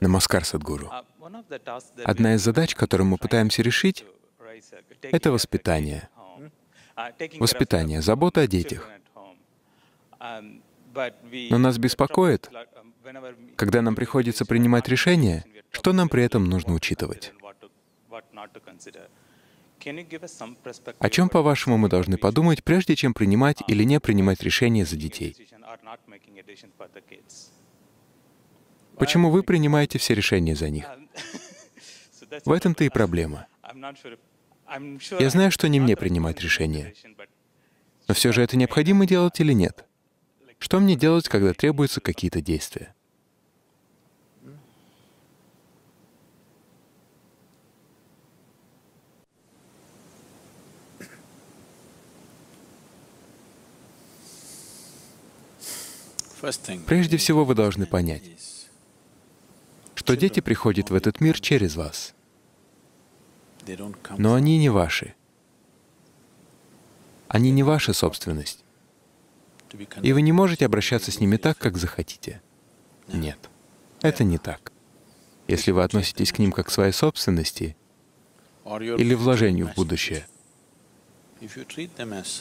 Намаскар, Садгуру. Одна из задач, которую мы пытаемся решить, это воспитание. Воспитание, забота о детях. Но нас беспокоит, когда нам приходится принимать решения, что нам при этом нужно учитывать. О чем, по-вашему, мы должны подумать, прежде чем принимать или не принимать решения за детей? Почему вы принимаете все решения за них? В этом-то и проблема. Я знаю, что не мне принимать решения. Но все же это необходимо делать или нет? Что мне делать, когда требуются какие-то действия? Прежде всего вы должны понять, что дети приходят в этот мир через вас, но они не ваши. Они не ваша собственность. И вы не можете обращаться с ними так, как захотите. Нет, это не так. Если вы относитесь к ним как к своей собственности или вложению в будущее,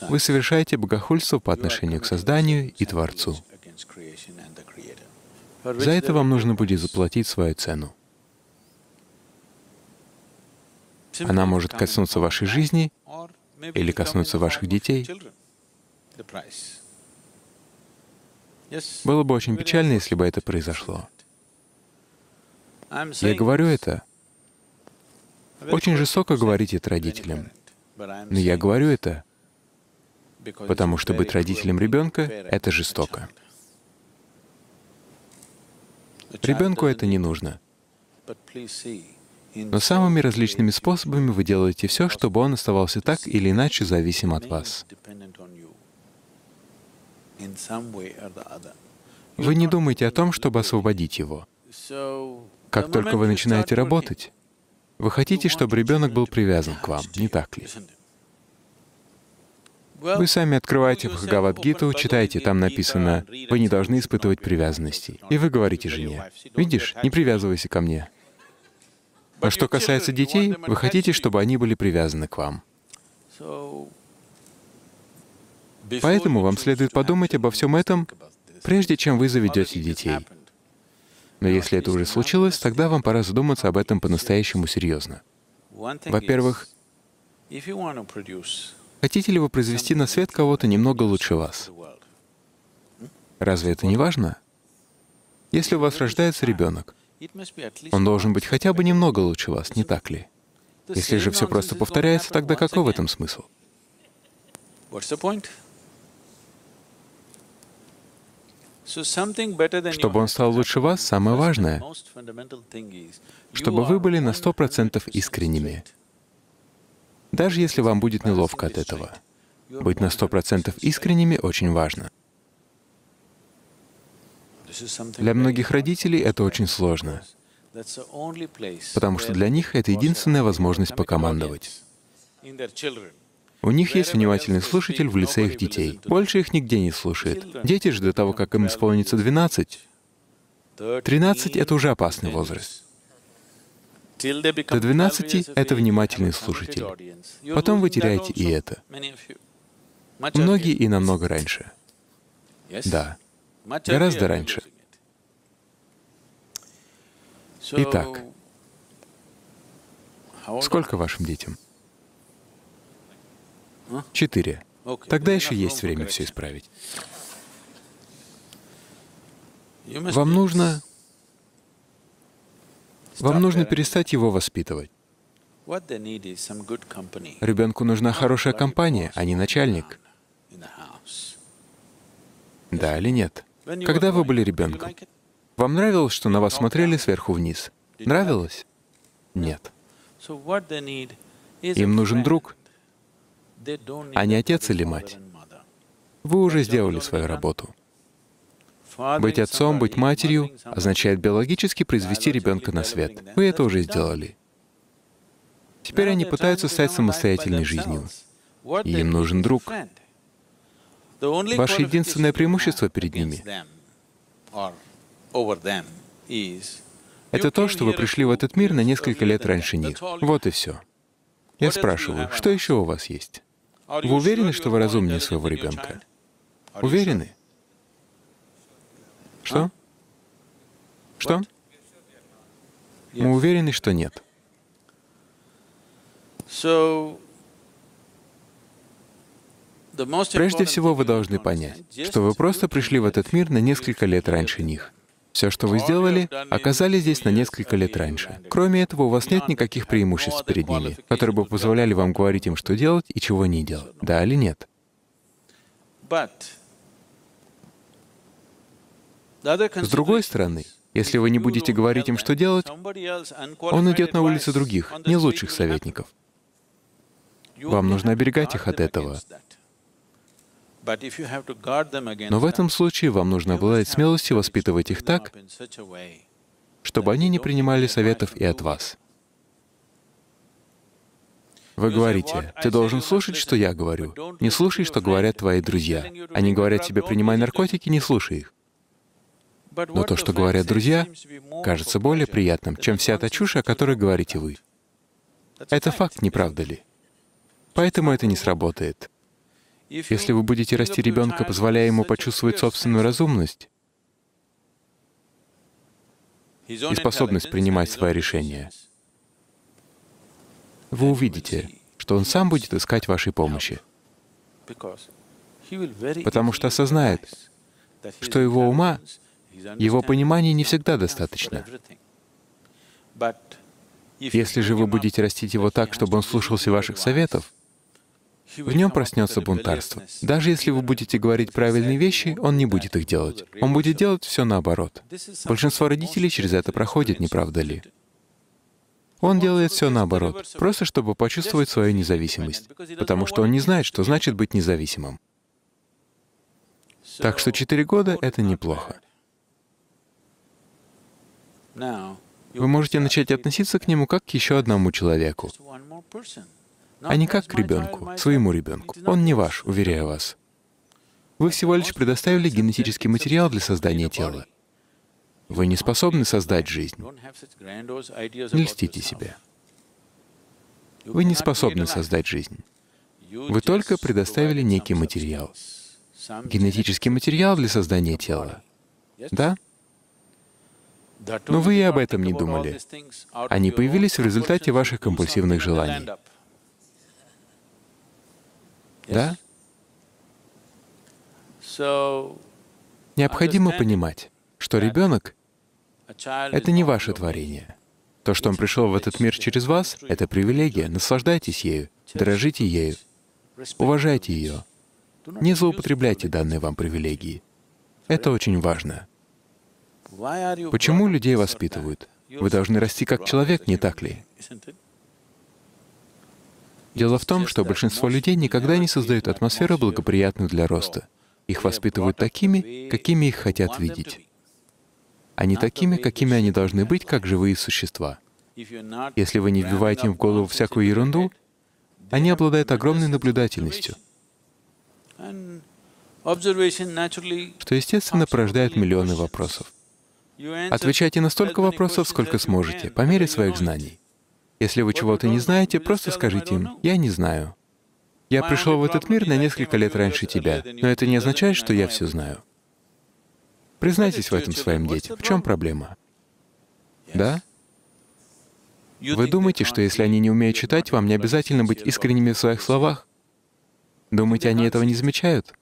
вы совершаете богохульство по отношению к созданию и Творцу. За это вам нужно будет заплатить свою цену. Она может коснуться вашей жизни или коснуться ваших детей. Было бы очень печально, если бы это произошло. Я говорю это. Очень жестоко говорить это родителям. Но я говорю это, потому что быть родителем ребенка — это жестоко. Ребенку это не нужно. Но самыми различными способами вы делаете все, чтобы он оставался так или иначе зависим от вас. Вы не думаете о том, чтобы освободить его. Как только вы начинаете работать, вы хотите, чтобы ребенок был привязан к вам, не так ли? Вы сами открываете Бхагавадгиту, читаете, там написано, вы не должны испытывать привязанности. И вы говорите жене, видишь, не привязывайся ко мне. А что касается детей, вы хотите, чтобы они были привязаны к вам. Поэтому вам следует подумать обо всем этом, прежде чем вы заведете детей. Но если это уже случилось, тогда вам пора задуматься об этом по-настоящему серьезно. Во-первых, Хотите ли вы произвести на свет кого-то немного лучше вас? Разве это не важно? Если у вас рождается ребенок, он должен быть хотя бы немного лучше вас, не так ли? Если же все просто повторяется, тогда какой в этом смысл? Чтобы он стал лучше вас, самое важное, чтобы вы были на сто процентов искренними. Даже если вам будет неловко от этого. Быть на сто процентов искренними очень важно. Для многих родителей это очень сложно, потому что для них это единственная возможность покомандовать. У них есть внимательный слушатель в лице их детей. Больше их нигде не слушает. Дети же до того, как им исполнится 12, 13 — это уже опасный возраст. До 12 — это внимательный слушатель. Потом вы теряете и это. Многие и намного раньше. Да, гораздо раньше. Итак, сколько вашим детям? Четыре. Тогда еще есть время все исправить. Вам нужно вам нужно перестать его воспитывать. Ребенку нужна хорошая компания, а не начальник. Да или нет? Когда вы были ребенком, вам нравилось, что на вас смотрели сверху вниз? Нравилось? Нет. Им нужен друг, а не отец или мать. Вы уже сделали свою работу. Быть отцом, быть матерью означает биологически произвести ребенка на свет. Вы это уже сделали. Теперь они пытаются стать самостоятельной жизнью. И им нужен друг. Ваше единственное преимущество перед ними — Это то, что вы пришли в этот мир на несколько лет раньше них. Вот и все. Я спрашиваю, что еще у вас есть? Вы уверены, что вы разумнее своего ребенка? Уверены? Что? Что? Мы уверены, что нет. Прежде всего, вы должны понять, что вы просто пришли в этот мир на несколько лет раньше них. Все, что вы сделали, оказались здесь на несколько лет раньше. Кроме этого, у вас нет никаких преимуществ перед ними, которые бы позволяли вам говорить им, что делать и чего не делать. Да или нет? С другой стороны, если вы не будете говорить им, что делать, он идет на улицы других, не лучших советников. Вам нужно оберегать их от этого. Но в этом случае вам нужно обладать смелостью воспитывать их так, чтобы они не принимали советов и от вас. Вы говорите, ты должен слушать, что я говорю. Не слушай, что говорят твои друзья. Они говорят тебе, принимай наркотики, не слушай их. Но то, что говорят друзья, кажется более приятным, чем вся та чушь, о которой говорите вы. Это факт, не правда ли? Поэтому это не сработает. Если вы будете расти ребенка, позволяя ему почувствовать собственную разумность и способность принимать свои решения, вы увидите, что он сам будет искать вашей помощи, потому что осознает, что его ума, его понимания не всегда достаточно. Если же вы будете растить его так, чтобы он слушался ваших советов, в нем проснется бунтарство. Даже если вы будете говорить правильные вещи, он не будет их делать. Он будет делать все наоборот. Большинство родителей через это проходит, не правда ли? Он делает все наоборот, просто чтобы почувствовать свою независимость, потому что он не знает, что значит быть независимым. Так что четыре года — это неплохо. Вы можете начать относиться к нему как к еще одному человеку а не как к ребенку, своему ребенку. Он не ваш, уверяю вас. Вы всего лишь предоставили генетический материал для создания тела. Вы не способны создать жизнь. Не льстите себе. Вы не способны создать жизнь. Вы только предоставили некий материал. Генетический материал для создания тела. Да? Но вы и об этом не думали. Они появились в результате ваших компульсивных желаний. Да? Необходимо понимать, что ребенок — это не ваше творение. То, что он пришел в этот мир через вас, — это привилегия. Наслаждайтесь ею, дорожите ею, уважайте ее. Не злоупотребляйте данной вам привилегии. Это очень важно. Почему людей воспитывают? Вы должны расти как человек, не так ли? Дело в том, что большинство людей никогда не создают атмосферу, благоприятную для роста. Их воспитывают такими, какими их хотят видеть, а не такими, какими они должны быть, как живые существа. Если вы не вбиваете им в голову всякую ерунду, они обладают огромной наблюдательностью, что, естественно, порождает миллионы вопросов. Отвечайте на столько вопросов, сколько сможете, по мере своих знаний. Если вы чего-то не знаете, просто скажите им, «Я не знаю». Я пришел в этот мир на несколько лет раньше тебя, но это не означает, что я все знаю. Признайтесь в этом своим детям. В чем проблема? Да? Вы думаете, что если они не умеют читать, вам не обязательно быть искренними в своих словах? Думаете, они этого не замечают?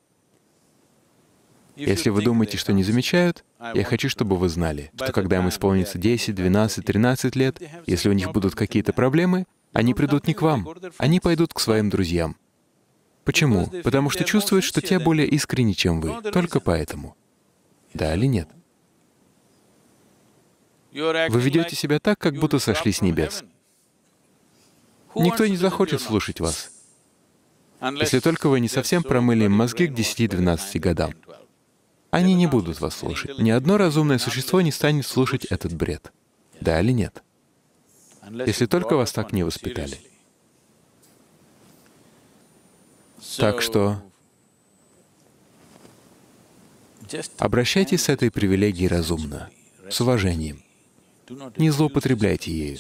Если вы думаете, что не замечают, я хочу, чтобы вы знали, что когда им исполнится 10, 12, 13 лет, если у них будут какие-то проблемы, они придут не к вам, они пойдут к своим друзьям. Почему? Потому что чувствуют, что те более искренни, чем вы. Только поэтому. Да или нет? Вы ведете себя так, как будто сошли с небес. Никто не захочет слушать вас, если только вы не совсем промыли мозги к 10-12 годам. Они не будут вас слушать. Ни одно разумное существо не станет слушать этот бред. Да или нет? Если только вас так не воспитали. Так что обращайтесь с этой привилегией разумно, с уважением. Не злоупотребляйте ею.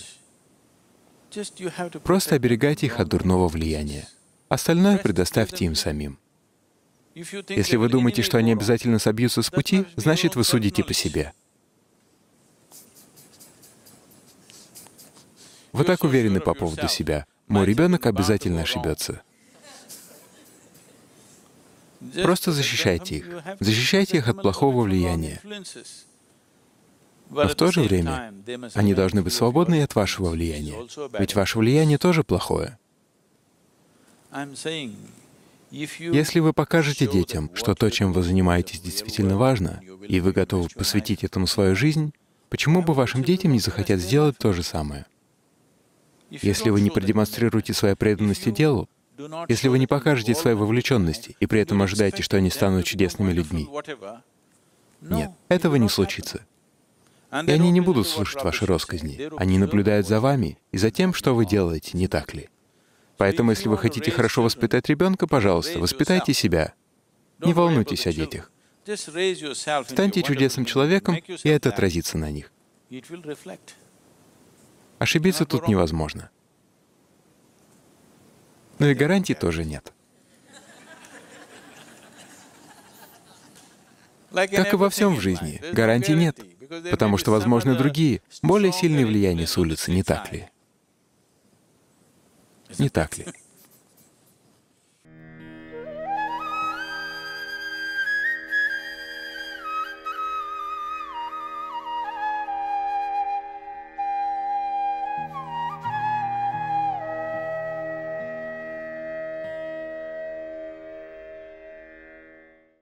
Просто оберегайте их от дурного влияния. Остальное предоставьте им самим. Если вы думаете, что они обязательно собьются с пути, значит, вы судите по себе. Вы так уверены по поводу себя. Мой ребенок обязательно ошибется. Просто защищайте их. Защищайте их от плохого влияния. Но в то же время они должны быть свободны и от вашего влияния. Ведь ваше влияние тоже плохое. Если вы покажете детям, что то, чем вы занимаетесь, действительно важно, и вы готовы посвятить этому свою жизнь, почему бы вашим детям не захотят сделать то же самое? Если вы не продемонстрируете свою преданность делу, если вы не покажете своей вовлеченности и при этом ожидаете, что они станут чудесными людьми, нет, этого не случится. И они не будут слушать ваши росказни. Они наблюдают за вами и за тем, что вы делаете, не так ли? Поэтому, если вы хотите хорошо воспитать ребенка, пожалуйста, воспитайте себя. Не волнуйтесь о детях. Станьте чудесным человеком, и это отразится на них. Ошибиться тут невозможно. Но и гарантий тоже нет. Как и во всем в жизни, гарантий нет, потому что возможны другие, более сильные влияния с улицы, не так ли? Не так ли?